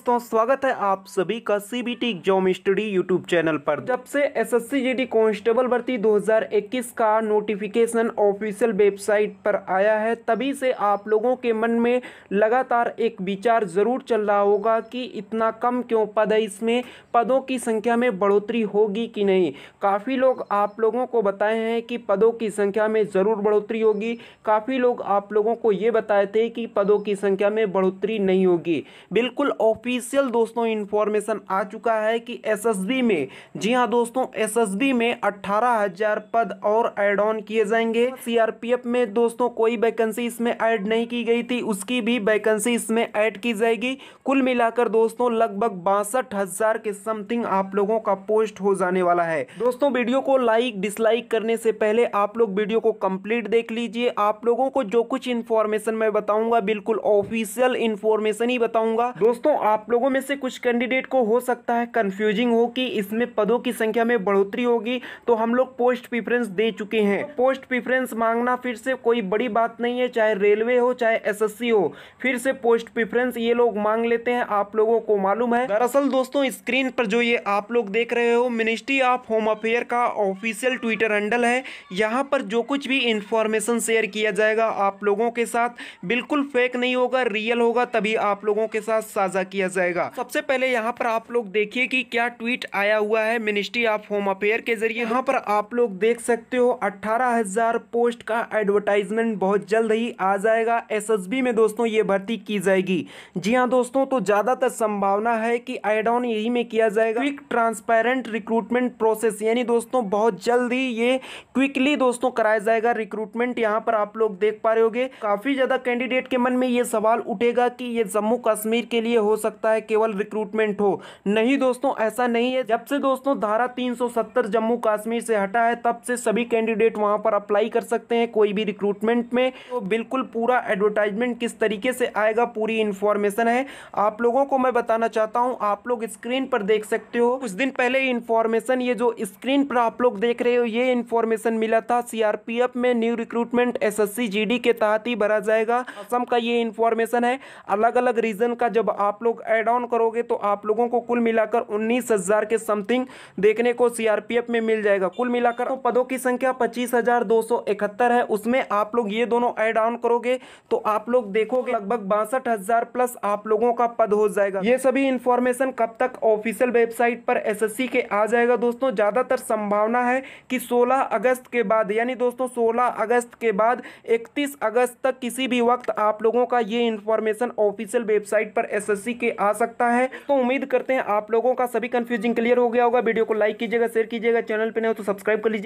दोस्तों, स्वागत है आप सभी का CBT exam study YouTube channel पर। जब से एसएससी जीडी कांस्टेबल भर्ती 2021 का नोटिफिकेशन ऑफिशियल वेबसाइट पर आया है, तभी से आप लोगों के मन में लगातार एक विचार ज़रूर चल रहा होगा कि इतना कम क्यों पद है, इसमें पदों की संख्या में बढ़ोतरी होगी कि नहीं। काफ़ी लोग आप लोगों को बताए हैं कि पदों की संख्या में ज़रूर बढ़ोतरी होगी। काफ़ी लोग आप लोगों को ये बताए थे कि पदों की संख्या में बढ़ोतरी नहीं होगी। बिल्कुल ऑफिशियल दोस्तों इन्फॉर्मेशन आ चुका है कि एसएसबी में, जी हाँ दोस्तों एसएसबी में अट्ठारह हज़ार पद और ऐड ऑन किए जाएँगे। सीआरपीएफ में दोस्तों, कोई वैकेंसी इसमें ऐड नहीं की गई थी, उसकी भी वैकेंसी इसमें ऐड की जाएगी। कुल मिलाकर दोस्तों, लगभग बासठ हज़ार के समथिंग आप लोगों का पोस्ट हो जाने वाला है। दोस्तों वीडियो को लाइक डिसलाइक करने से पहले आप लोग वीडियो को कंप्लीट देख लीजिए। आप लोगों को जो कुछ इन्फॉर्मेशन मैं बताऊँगा, बिल्कुल ऑफिशियल इन्फॉर्मेशन ही बताऊँगा। दोस्तों, आप लोगों में से कुछ कैंडिडेट को हो सकता है कंफ्यूजिंग हो कि इसमें पदों की संख्या में बढ़ोतरी होगी तो हम लोग पोस्ट प्रिफरेंस दे चुके हैं। पोस्ट प्रिफरेंस मांगना फिर से कोई बड़ी बात नहीं है, चाहे रेलवे हो, चाहे एसएससी हो। फिर से पोस्ट प्रिफरेंस ये लोग मांग लेते हैं आप लोगों को मालूम है। दरअसल दोस्तों स्क्रीन पर जो ये आप लोग देख रहे हो मिनिस्ट्री ऑफ़ होम अफेयर का ऑफिशियल ट्विटर हैंडल है। यहाँ पर जो कुछ भी इंफॉर्मेशन शेयर किया जाएगा आप लोगों के साथ, बिल्कुल फेक नहीं होगा रियल होगा, तभी आप लोगों के साथ साझा किया जाएगा। सबसे पहले यहाँ पर आप लोग देखिए कि क्या ट्वीट आया हुआ है मिनिस्ट्री ऑफ़ होम अफेयर के ज़रिए। यहाँ पर आप लोग देख सकते हो अट्ठारह पोस्ट का एडवर्टाइजमेंट बहुत जल्द ही आ जाएगा। एसएसबी में दोस्तों ये भर्ती की जाएगी। जी हाँ दोस्तों तो ज़्यादातर संभावना है कि एड ऑन यही में किया जाएगा। क्विक ट्रांसपेरेंट रिक्रूटमेंट प्रोसेस यानी दोस्तों बहुत जल्द ही ये क्विकली दोस्तों कराया जाएगा रिक्रूटमेंट यहाँ पर आप लोग देख पा रहे होगे। काफ़ी ज़्यादा कैंडिडेट के मन में ये सवाल उठेगा कि ये जम्मू कश्मीर के लिए हो सकता है केवल रिक्रूटमेंट हो। नहीं दोस्तों, ऐसा नहीं है। जब से दोस्तों धारा 370 जम्मू कश्मीर से हटा है, तब से सभी कैंडिडेट वहाँ पर अप्लाई कर सकते हैं कोई भी रिक्रूटमेंट में। तो बिल्कुल पूरा एडवर्टाइजमेंट किस तरीके से आएगा, पूरी इंफॉर्मेशन है। आप लोगों को मैं बताना चाहता हूँ, आप लोग स्क्रीन पर देख सकते हो। कुछ दिन पहले इंफॉर्मेशन ये जो स्क्रीन पर आप लोग देख रहे हो, ये इंफॉर्मेशन मिला था। सीआरपीएफ में न्यू रिक्रूटमेंट एसएससी जीडी के तहत ही भरा जाएगा। असम का ये इंफॉर्मेशन है। अलग अलग रीजन का जब आप लोग एड ऑन करोगे तो आप लोगों को कुल मिलाकर उन्नीस हज़ार के समथिंग देखने को सीआरपीएफ में मिल जाएगा। कुल मिलाकर तो पदों की संख्या पच्चीस हज़ार दो सौ इकहत्तर है। उसमें आप लोग ये दोनों एड ऑन करोगे तो आप लोग देखोगे लगभग बासठ हज़ार प्लस आप लोगों का पद हो जाएगा। ये सभी इंफॉर्मेशन कब तक ऑफिशियल वेबसाइट पर एसएससी के आ जाएगा? दोस्तों, ज़्यादातर संभावना है कि 16 अगस्त के बाद, यानी दोस्तों 16 अगस्त के बाद 31 अगस्त तक किसी भी वक्त आप लोगों का ये इंफॉर्मेशन ऑफिशियल वेबसाइट पर एसएससी के आ सकता है। तो उम्मीद करते हैं आप लोगों का सभी कंफ्यूजिंग क्लियर हो गया होगा। वीडियो को लाइक कीजिएगा शेयर कीजिएगा चैनल पर नहीं हो तो सब्सक्राइब कर लीजिए।